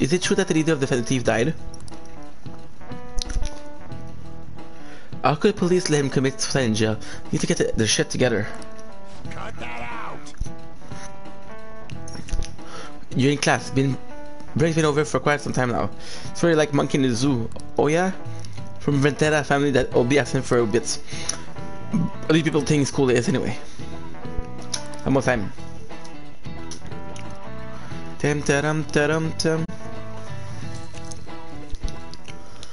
Is it true that the leader of the thief died? How could police let him commit suicide in jail? Need to get their shit together. Cut that out. You're in class. Been Brain's been over for quite some time now. It's very like monkey in the zoo. Oh yeah? From Ventera family that will be absent for bits. Other people think school is anyway. One more time. تم ترم ترم تم.